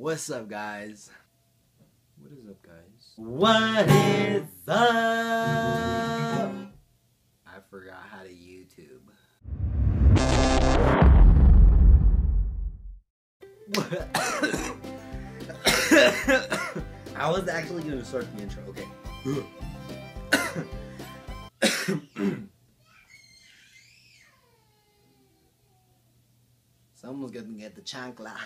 What's up, guys? What is up, guys? What is up? I forgot how to YouTube. I was actually gonna start the intro. Okay. Someone's gonna get the chancla.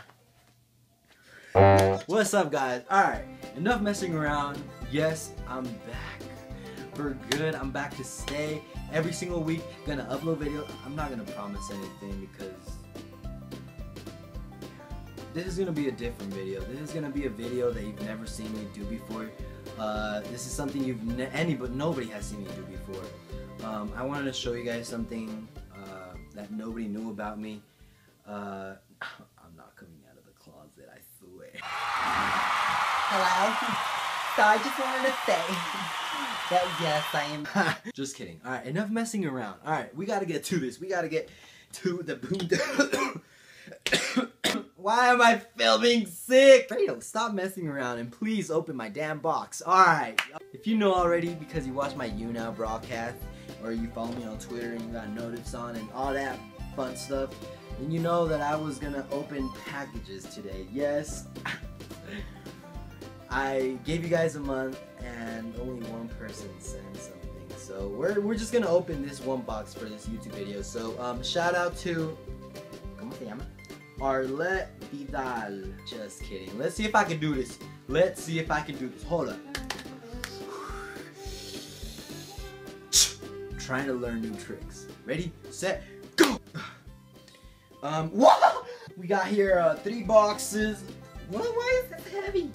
What's up, guys? Alright, enough messing around. Yes, I'm back for good. I'm back to stay every single week. Gonna upload video. I'm not gonna promise anything because this is gonna be a different video. This is gonna be a video that you've never seen me do before. Uh, this is something you've ne- any but nobody has seen me do before. Um, I wanted to show you guys something uh, that nobody knew about me. Uh, I'm not coming out of the closet, I swear. Hello. So I just wanted to say that yes, I am. Just kidding. All right, enough messing around. All right, we got to get to this. We got to get to the boom. Why am I filming sick? Fraydoe, stop messing around and please open my damn box. All right. If you know already because you watch my YouNow broadcast or you follow me on Twitter and you got notice on and all that fun stuff, then you know that I was gonna open packages today. Yes. I gave you guys a month and only one person sent something. So we're, we're just gonna open this one box for this YouTube video. So um, shout out to ¿Cómo se llama? Arlette Vidal. Just kidding. Let's see if I can do this. Let's see if I can do this. Hold up. Trying to learn new tricks. Ready, set! Um, what? We got here uh, three boxes. What? Why is this heavy?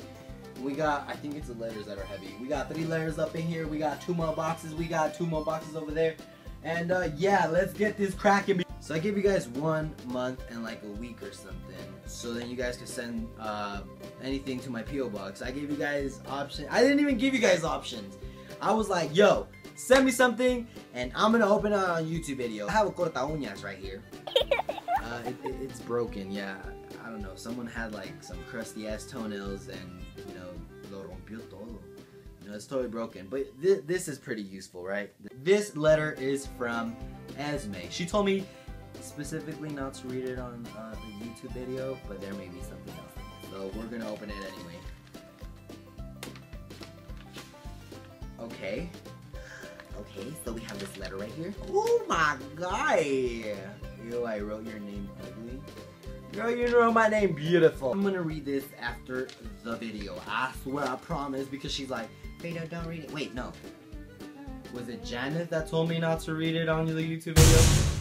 We got, I think it's the letters that are heavy. We got three letters up in here. We got two more boxes. We got two more boxes over there. And uh, yeah, let's get this cracking. So I give you guys one month and like a week or something. So then you guys can send uh, anything to my P.O. box. I gave you guys options. I didn't even give you guys options. I was like, yo, send me something and I'm gonna open it on YouTube video. I have a corta uñas right here. It, it- it's broken, yeah. I don't know. Someone had like some crusty ass toenails and you know lo rompió todo. You know, it's totally broken. But thi- this is pretty useful, right? This letter is from Esme. She told me specifically not to read it on uh, the YouTube video, but there may be something else. So we're gonna open it anyway. Okay. Okay, so we have this letter right here. Oh my god! I wrote your name ugly. Girl, you wrote my name beautiful. I'm gonna read this after the video. I swear, I promise, because she's like, Fraydoe, don't read it. Wait, no. Was it Janet that told me not to read it on the YouTube video?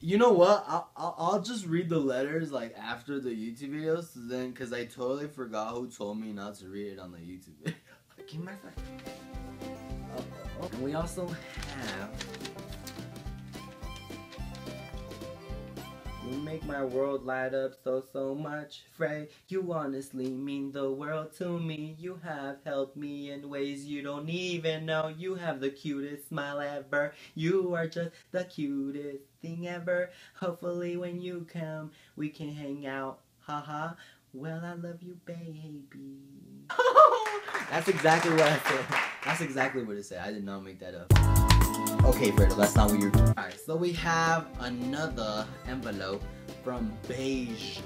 You know what? I'll, I'll, I'll just read the letters like after the YouTube video, so then, because I totally forgot who told me not to read it on the YouTube video. Give my phone. And we also have. You make my world light up so, so much. Frey, you honestly mean the world to me. You have helped me in ways you don't even know. You have the cutest smile ever. You are just the cutest thing ever. Hopefully, when you come, we can hang out. Haha. Well, I love you, baby. That's exactly what I said. That's exactly what it said. I did not make that up. Okay, Fraydoe, that's not what you're doing. Alright, so we have another envelope from Beja.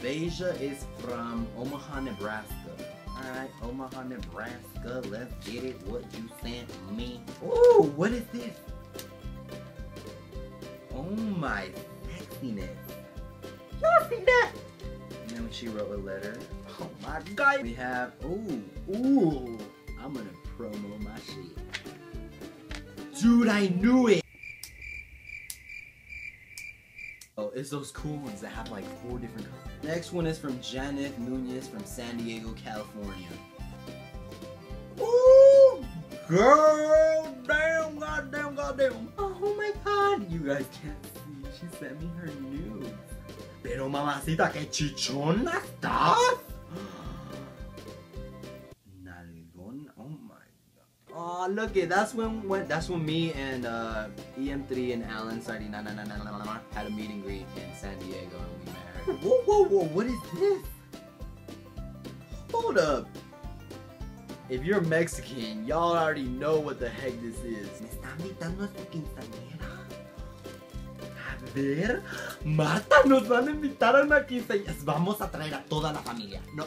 Beja is from Omaha, Nebraska. Alright, Omaha, Nebraska. Let's get it. What you sent me. Ooh, what is this? Oh my sexiness. Y'all see that? And then she wrote a letter. Oh my god. We have, ooh, ooh. I'm gonna promo my shit. Dude, I knew it! Oh, it's those cool ones that have like four different colors. Next one is from Janet Nunez from San Diego, California. Ooh! Girl! Damn, goddamn, goddamn! Oh my god! You guys can't see. She sent me her nudes. Pero mamacita, que chichona estás! Look it. That's when, when that's when me and uh, EM3 and Alan Sardi na, na, na, na, na, na, had a meet and greet in San Diego and we met her. Whoa, whoa, whoa! What is this? Hold up. If you're Mexican, y'all already know what the heck this is. Me está invitando a su quinceañera. A ver, Marta, nos van a invitar a una quinceañera. Vamos a traer a toda la familia. No,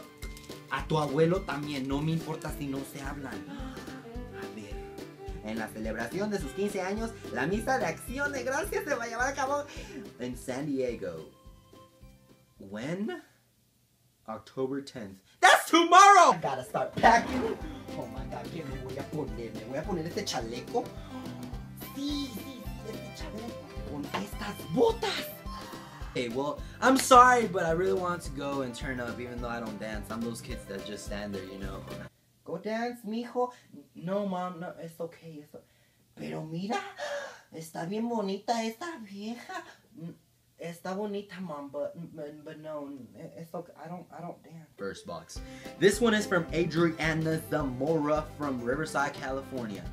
a tu abuelo también. No me importa si no se hablan. En la celebración de sus 15 años, la misa de acción de gracias se va a llevar a cabo In San Diego. When? October 10th. That's tomorrow. I gotta start packing. Oh my god, ¿qué me voy a poner? ¿Me voy a poner este chaleco? Sí, sí, este chaleco. Con estas botas. Hey, well, I'm sorry, but I really want to go and turn up even though I don't dance. I'm those kids that just stand there, you know. Go dance, mijo. No, mom, no, it's okay. It's Pero mira, está bien bonita esta vieja. Mm, Está bonita, mom, but but, but no, it's okay. I don't I don't dance. First box. This one is from Adriana Zamora from Riverside, California.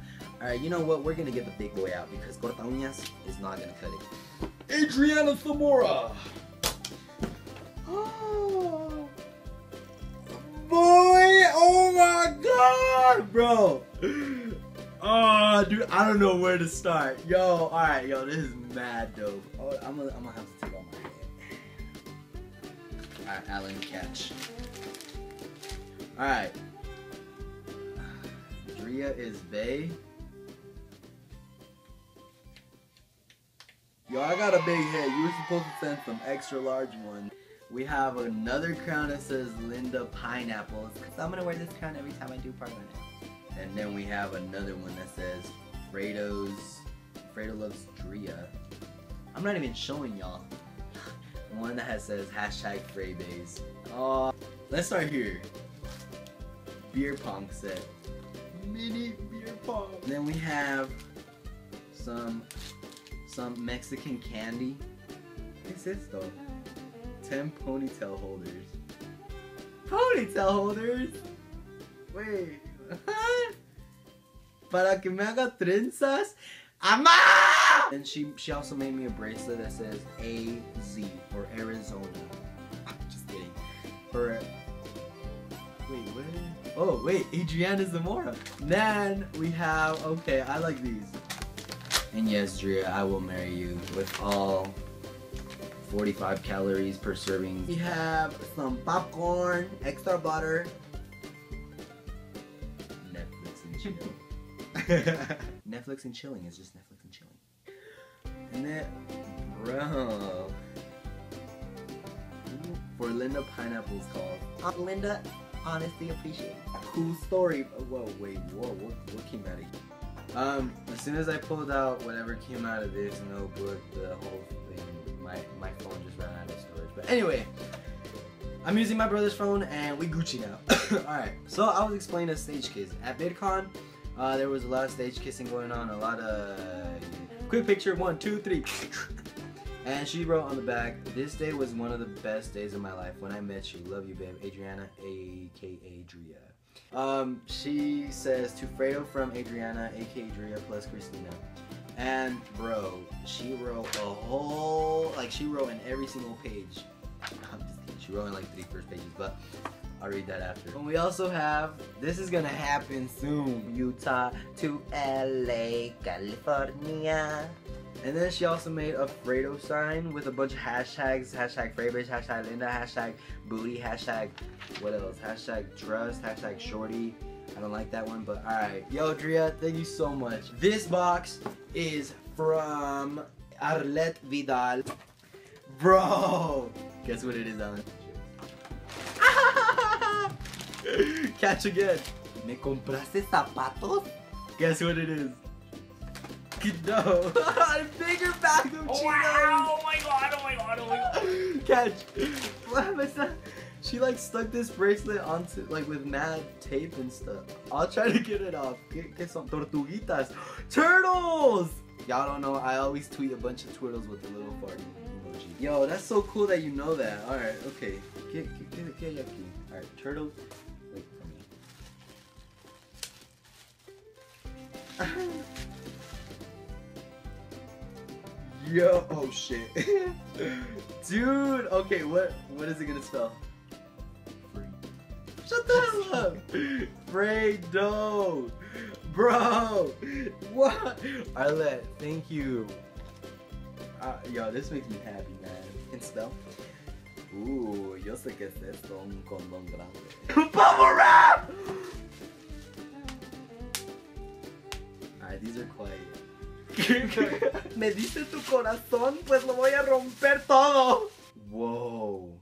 Alright, you know what? We're gonna get the big boy out because Corta Uñas is not gonna cut it. Adriana Zamora! Oh. Oh my god! Bro! Oh, dude, I don't know where to start. Yo, alright, yo, this is mad dope. Oh, I'm gonna, I'm gonna have to take off my hat. Alright, Alan, catch. Alright. Drea is Bay. Yo, I got a big head. You were supposed to send some extra large one. We have another crown that says Linda Pineapples. So I'm gonna wear this crown every time I do Parliament. And then we have another one that says Fraydoe's Fraydoe loves Drea. I'm not even showing y'all. One that has says hashtag Freybase. Oh, let's start here. Beer pong set. Mini beer pong. Then we have some some Mexican candy. What's this though? 10 ponytail holders. Ponytail holders? Wait. Para que me haga trenzas. ¡Ama! And she she also made me a bracelet that says AZ or Arizona. Just kidding. For wait, what? Oh wait, Adriana Zamora. Then we have okay, I like these. And yes, Drea, I will marry you with all 45 calories per serving. We have some popcorn, extra butter, Netflix and chill. Netflix and chilling is just Netflix and chilling. And then, bro. For Linda Pineapple's call. Aunt Linda, honestly appreciate it. Cool story. Whoa, wait, whoa, what, what came out of here? Um, as soon as I pulled out whatever came out of this notebook, the whole my, my phone just ran out of storage. But anyway, I'm using my brother's phone and we Gucci now. Alright, so I was explaining a stage kiss. At VidCon, uh, there was a lot of stage kissing going on, a lot of... Quick picture, one, two, three. And she wrote on the back, this day was one of the best days of my life when I met you. Love you, babe. Adriana, aka Drea. Um, she says to Fraydoe from Adriana, aka Drea plus Christina. And bro, she wrote a whole like she wrote in every single page. I'm just kidding. She wrote in like three first pages, but I'll read that after. And we also have this is gonna happen soon. Utah to LA, California. And then she also made a Fraydoe sign with a bunch of hashtags, hashtag Freybase, hashtag Linda, hashtag booty, hashtag what else? Hashtag trust, hashtag shorty. I don't like that one, but alright. Yo, Drea, thank you so much. This box is from Arlette Vidal. Bro! Guess what it is, Alan? Catch again. ¿Me compraste zapatos? Guess what it is? No. a bigger bag of Cheetos. Oh my god, oh my god, oh my god. Catch. She like stuck this bracelet onto like with mad tape and stuff. I'll try to get it off. Get, get some tortuguitas. Turtles! Y'all don't know, I always tweet a bunch of turtles with the little farty emoji. Yo, that's so cool that you know that. Alright, okay. Get, get, get, get, get. Alright, turtles. Wait for me. Yo, oh shit. Dude, okay, what what is it gonna spell? Up. Fraydoe. Bro. What? Arlette, thank you. Uh, yo, this makes me happy, man. And spell. Uh, yo sé que es esto, un condón grande. Bubble wrap! Alright, these are quiet. Me diste tu corazón, pues lo voy a romper todo. Whoa.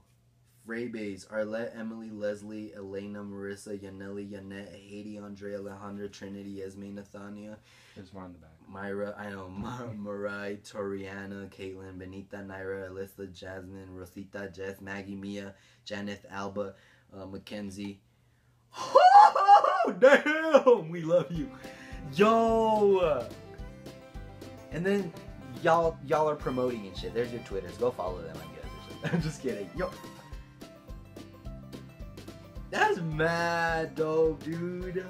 Freybase, Arlette, Emily, Leslie, Elena, Marissa, Yaneli, Yanette, Haiti, Andre, Alejandra, Trinity, Esme, Nathania, There's more in the back. Myra, I know, Mar- Marai, Toriana, Caitlin, Benita, Naira, Alyssa, Jasmine, Rosita, Jess, Maggie, Mia, Janeth, Alba, uh, Mackenzie. Oh, damn! We love you. Yo! And then y'all y'all are promoting and shit. There's your Twitters. Go follow them, I guess. I'm just kidding. Yo. That's mad dope, dude.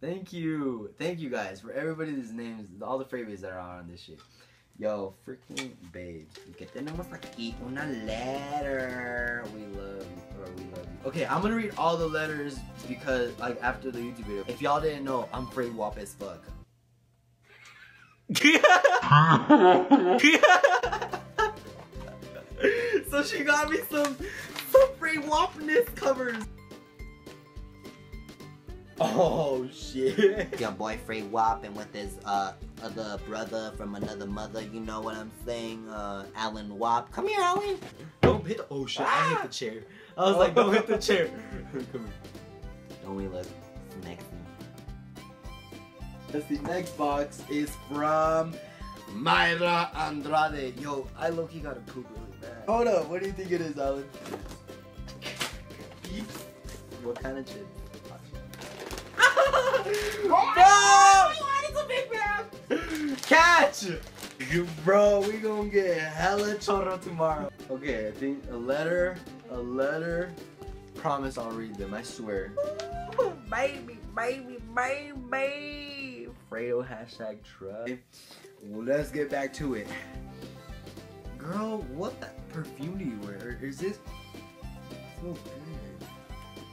Thank you. Thank you guys for everybody's names, all the freebies that are on this shit. Yo, freaking babes. Que tenemos aquí una letter. We love you. Or we love you. Okay, I'm gonna read all the letters because, like, after the YouTube video. If y'all didn't know, I'm free wop as fuck. so she got me some some free wopness covers. Oh shit. Your boy Free Whopping with his uh other brother from another mother, you know what I'm saying? Uh Alan Wop. Come here, Alan. Don't hit the oh shit, I hit the chair. I was like, don't hit the chair. Come here. Don't we look next That's the next box is from Myra Andrade. Yo, I low key gotta poop really bad. Hold up, what do you think it is, Alan? What kind of chip? Bro! it's a big man. Catch! Bro, we gonna get hella choro tomorrow. Okay, I think a letter, a letter. Promise I'll read them, I swear. baby, baby, baby. Fraydoe hashtag trust. Well, let's get back to it. Girl, what that perfume do you wear? Is this so good?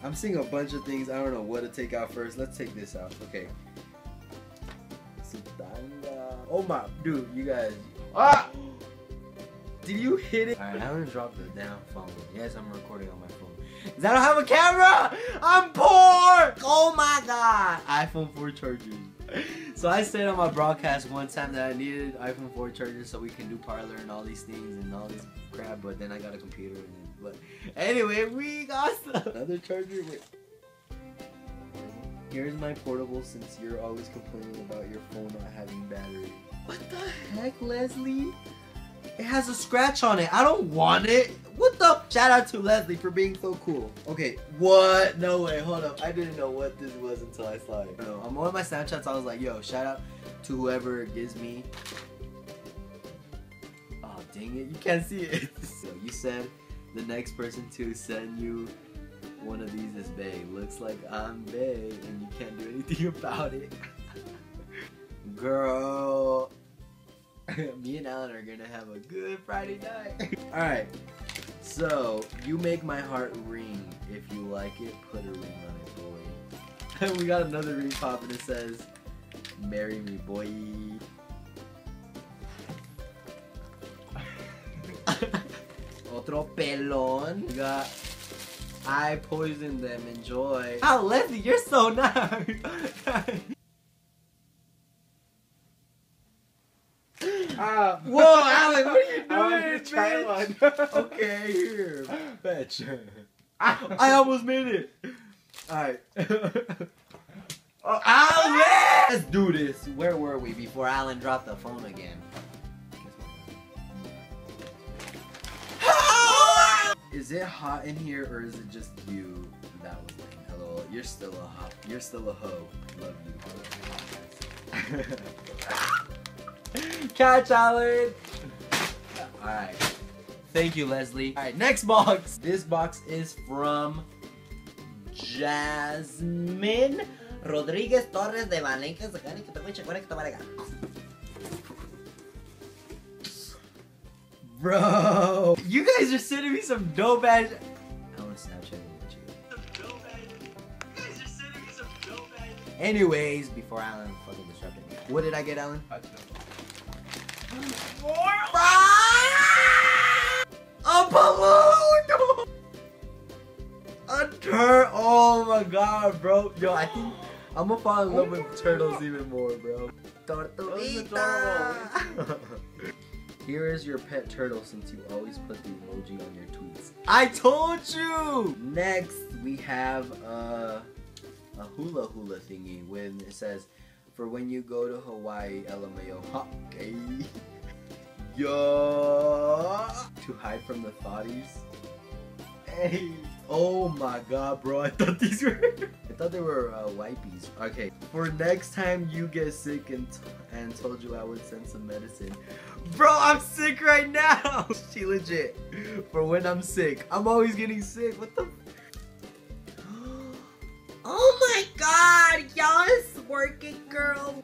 I'm seeing a bunch of things. I don't know what to take out first. Let's take this out. Okay. Oh my, dude, you guys. Ah! Did you hit it? Alright, I'm gonna drop the damn phone. Yes, I'm recording on my phone. Cause I don't have a camera! I'm poor! Oh my god! iPhone 4 chargers. So I said on my broadcast one time that I needed iPhone 4 chargers so we can do parlor and all these things and all this crap, but then I got a computer and but anyway, we got some- another charger. Wait. Here's my portable since you're always complaining about your phone not having battery. What the heck, Leslie? It has a scratch on it. I don't want it. What the? Shout out to Leslie for being so cool. Okay, what? No way. Hold up. I didn't know what this was until I saw it. No, I'm on my Snapchats. I was like, yo, shout out to whoever gives me. Oh, dang it. You can't see it. so you said the next person to send you one of these is Bay. Looks like I'm Bay and you can't do anything about it. Girl. Me and Alan are gonna have a good Friday night. Alright. So, you make my heart ring. If you like it, put a ring on it, boy. we got another ring pop and it says, Marry me, boy. Otro pelon. We got I poisoned them. Enjoy. Wow, Leslie, you're so nice. Ah, Whoa, Alan, what are you I doing, to try bitch? one. okay, here, fetch. I almost made it. Alright. oh, Alan! Let's do this. Where were we before Alan dropped the phone again? Is it hot in here or is it just you? That was lame. Hello, you're still a hot. You're still a hoe. Love you. Catch, Alan. All right. Thank you, Leslie. All right, next box. This box is from Jasmine Rodriguez Torres de Valencia. Bro, you guys are sending me some dope ass. I want to Snapchat Anyways, before Alan fucking disrupted me, what did I get, Alan? A balloon! A tur- Oh my god, bro. Yo, I think I'm gonna fall in love with turtles even more, bro. Tortuguita! Here is your pet turtle since you always put the emoji on your tweets. I told you! Next, we have uh, a hula hula thingy when it says, for when you go to Hawaii, LMAO. Okay. Yo! To hide from the thotties. Hey! Oh my god, bro. I thought these were. I thought they were uh, wipies. Okay. For next time you get sick and, and told you I would send some medicine. Bro, I'm sick right now! she legit. For when I'm sick. I'm always getting sick. What the? Oh my god, y'all is working, girl.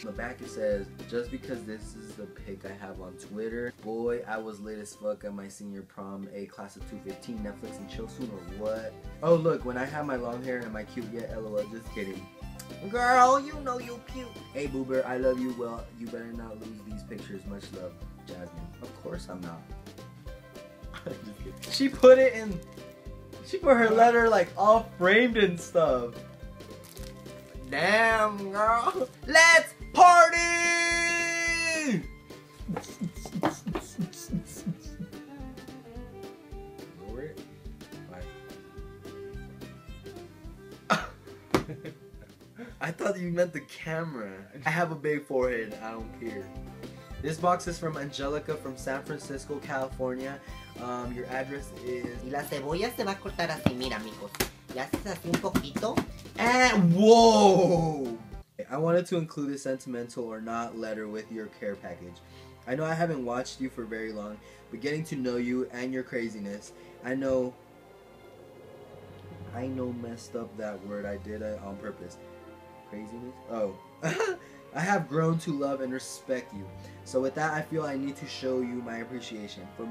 On the back it says, just because this is the pic I have on Twitter, boy, I was lit as fuck at my senior prom, a class of 215, Netflix and chill soon or what? Oh look, when I have my long hair and my cute yet, lol, just kidding. Girl, you know you cute. Hey Boober, I love you, well, you better not lose these pictures, much love, Jasmine. Of course I'm not. Just kidding. she put it in, she put her letter like all framed and stuff. Damn, girl. Let's party! Lower it. Bye. I thought you meant the camera. I have a big forehead. I don't care. This box is from Angelica from San Francisco, California. Um, your address is. Y la cebolla se va a cortar así, mira, amigos. Le haces así un poquito. And whoa! I wanted to include a sentimental or not letter with your care package. I know I haven't watched you for very long, but getting to know you and your craziness, I know. I know messed up that word. I did it on purpose. Craziness? Oh. I have grown to love and respect you. So with that, I feel I need to show you my appreciation for,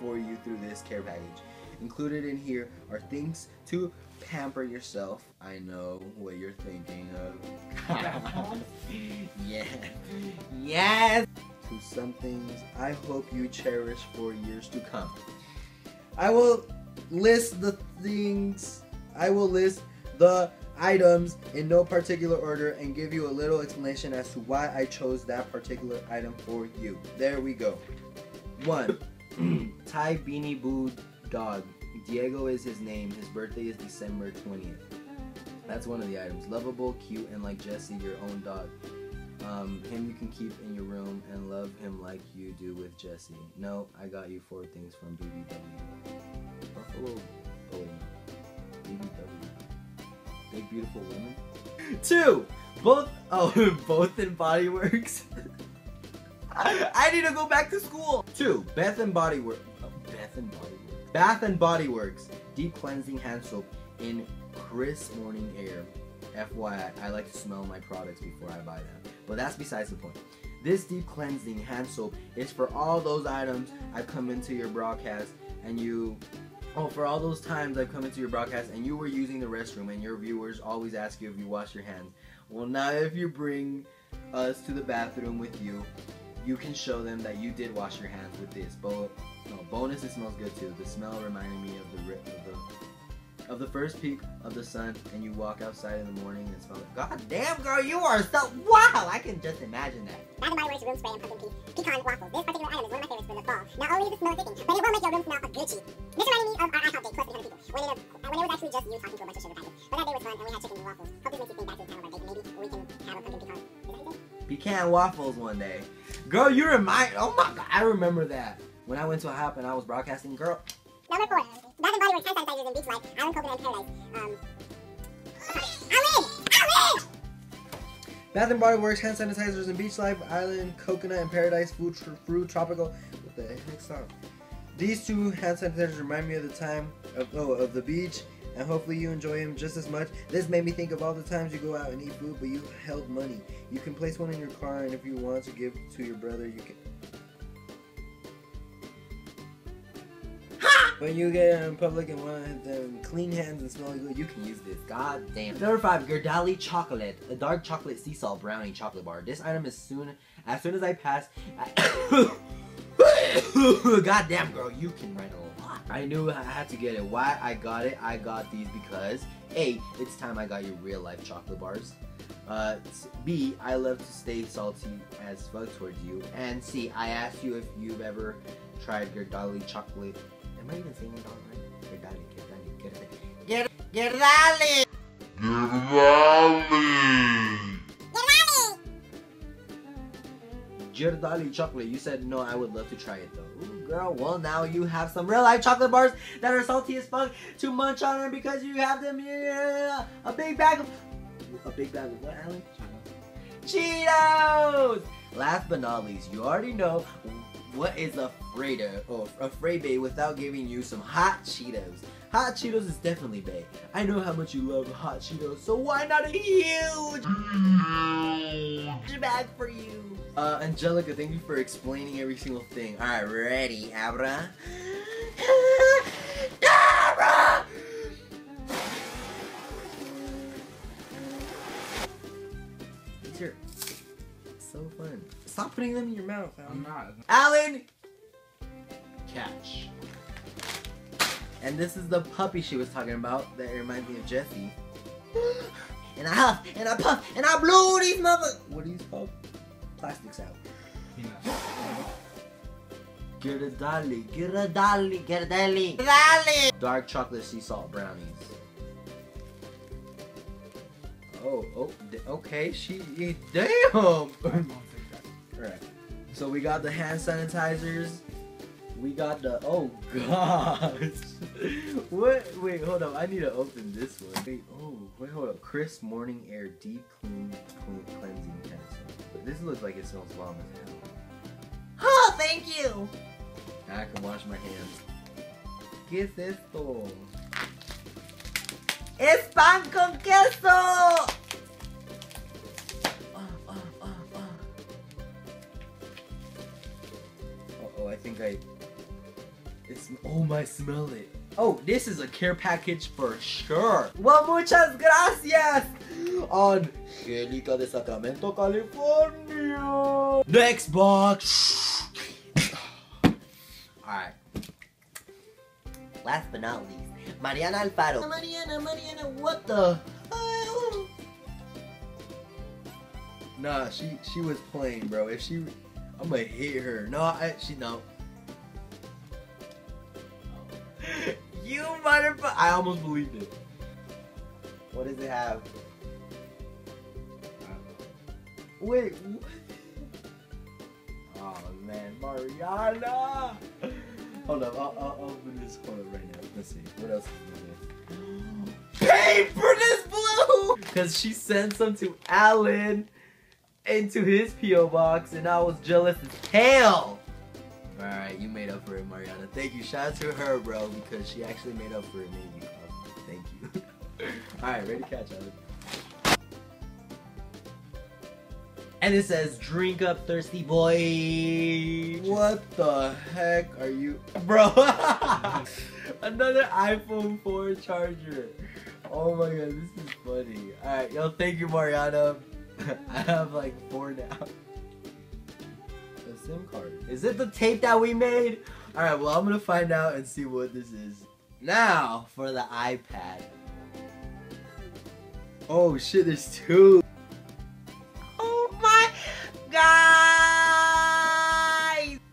for you through this care package. Included in here are things to pamper yourself. I know what you're thinking of. yeah. Yes! To some things I hope you cherish for years to come. I will list the things, I will list the items in no particular order and give you a little explanation as to why I chose that particular item for you. There we go. One, Ty Beanie Boo dog. Diego is his name. His birthday is December 20th. That's one of the items. Lovable, cute, and like Jesse, your own dog. Um, him you can keep in your room and love him like you do with Jesse. No, I got you four things from BBW. Buffalo. BBW. Big Beautiful Woman. Two! Both, oh, both in Body Works. I, I need to go back to school. Two, Bath and Body Works. Oh, Bath and Body Works. Bath and Body Works. Deep cleansing hand soap in crisp morning air. FYI, I like to smell my products before I buy them. But that's besides the point. This deep cleansing hand soap is for all those items I've come into your broadcast and you Oh, for all those times I've come into your broadcast and you were using the restroom and your viewers always ask you if you wash your hands. Well, now if you bring us to the bathroom with you, you can show them that you did wash your hands with this. But no, bonus, it smells good too. The smell reminded me of the of the of the first peak of the sun, and you walk outside in the morning and smell it. God damn, girl, you are so. Wow, I can just imagine that. Bath Body Works room spray and pumpkin peach pecan waffles. This particular item is one of my favorites for the fall. Not only does it smell addicting, but it will make your room smell like Gucci. This reminded me of our iHop date plus 300 people. When it, when it was actually just you talking to a bunch of sugar packets. But that day was fun and we had chicken and waffles. Hope this makes you think back to the time of our date. Maybe we can have a pumpkin pecan. Is that you said? pecan waffles one day. Girl, you remind. Oh my god, I remember that. When I went to a hop and I was broadcasting, girl. Number four. Bath and Body Works hand sanitizers and beach life. Island coconut and paradise. Um. Alin! Alin! Bath and Body Works hand sanitizers and Beach Life Island Coconut and Paradise Food Fruit Tropical. What the heck's that? These two hand sanitizers remind me of the time of oh of the beach, and hopefully you enjoy them just as much. This made me think of all the times you go out and eat food, but you held money. You can place one in your car, and if you want to give to your brother, you can. When you get in public and want them clean hands and smell good, you can use this. God damn. Number five, Gerdali chocolate, a dark chocolate sea salt brownie chocolate bar. This item is soon, as soon as I pass. God damn, girl, you can write a lot. I knew I had to get it. Why I got it? I got these because A, it's time I got you real life chocolate bars. Uh, B, I love to stay salty as fuck towards you. And C, I asked you if you've ever tried Gerdali chocolate. Am I even saying it all right? Gerdali, Gerdali, Gerdali. Gerdali! Giordali chocolate. You said no, I would love to try it though. Ooh, girl, well now you have some real life chocolate bars that are salty as fuck to munch on them because you have them yeah, a big bag of a big bag of what, Alan? Cheetos! Last but not least, you already know what is a Freda or a Frey without giving you some hot Cheetos. Hot Cheetos is definitely bae. I know how much you love hot Cheetos, so why not a huge bag for you? Uh, Angelica, thank you for explaining every single thing. All right, ready, Abra? Abra! Are so fun. Stop putting them in your mouth, I'm Alan. not. Alan! Catch. And this is the puppy she was talking about that reminds me of Jessie. and I huff, and I puff, and I blow these mother... What are these called? Plastics out. Peanut. Girdali, Girdali, Girdali. Gerdali! Dark chocolate sea salt brownies. Oh, oh, okay, she, damn! Alright, so we got the hand sanitizers. We got the, oh gosh. what, wait, hold up, I need to open this one. Wait, oh, wait, hold up. Crisp Morning Air Deep Clean, clean Cleansing. This looks like it smells bomb as hell. Oh, thank you! Now I can wash my hands. ¿Qué es esto? Es pan con queso! Think. It's... Oh, my, smell it. Oh, this is a care package for sure. Well, muchas gracias. On Angelica de Sacramento, California. Next box. Alright. Last but not least, Mariana Alfaro. Mariana, Mariana, what the? Nah, she she was playing, bro. If she, I'm gonna hit her. No, I, she no. You motherfucker! I almost believed it. What does it have? Wait. What? Oh man, Mariana. Hold up, I'll, I'll, I'll open this photo right now. Let's see. What else is in there? Paper this blue! Because she sent some to Alan into his P.O. box and I was jealous as hell. Alright, you made up for it, Mariana. Thank you. Shout out to her, bro, because she actually made up for it. You Thank you. Alright, ready to catch Alan. And it says, drink up, thirsty boy. What the heck are you? Bro, another iPhone 4 charger. Oh my god, this is funny. Alright, yo, thank you, Mariana. I have like four now. SIM card. Is it the tape that we made? Alright, well, I'm gonna find out and see what this is. Now, for the iPad. Oh shit, there's two. Oh my guys!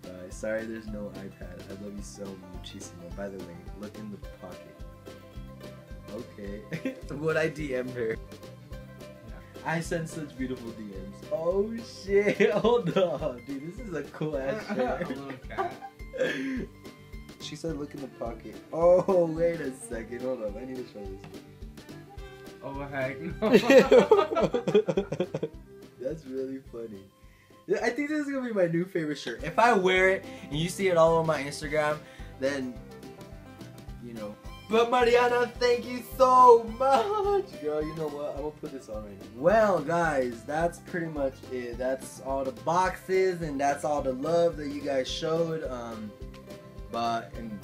Uh, sorry, there's no iPad. I love you so muchísimo. By the way, look in the pocket. Okay. what I DM'd her. I sent such beautiful DMs. Oh shit! Hold on, dude. This is a cool ass shirt. she said, "Look in the pocket." Oh, wait a second. Hold on. I need to show this. Oh heck no. That's really funny. I think this is gonna be my new favorite shirt. If I wear it and you see it all on my Instagram, then you know. But Mariana, thank you so much, girl. You know what? I'm gonna put this on right now. Well, guys, that's pretty much it. That's all the boxes and that's all the love that you guys showed. Um, but and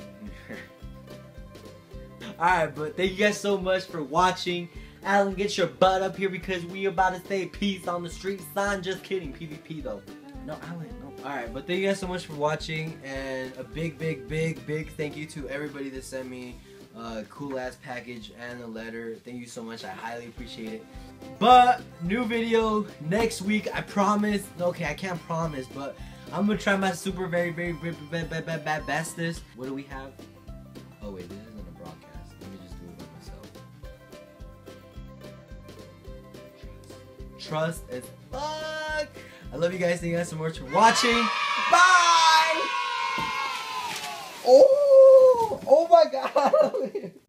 Alright, but thank you guys so much for watching. Alan, get your butt up here because we about to say peace on the street sign. Just kidding, PvP though. No, Alan, no. Alright, but thank you guys so much for watching, and a big, big, big, big thank you to everybody that sent me a cool ass package and a letter. Thank you so much, I highly appreciate it. But, new video next week, I promise. Okay, I can't promise, but I'm gonna try my super, very, very, very bestest. What do we have? Oh, wait, this isn't a broadcast. Let me just do it by myself. Trust as fuck. I love you guys. Thank you guys so much for watching. Bye. Oh, oh my god.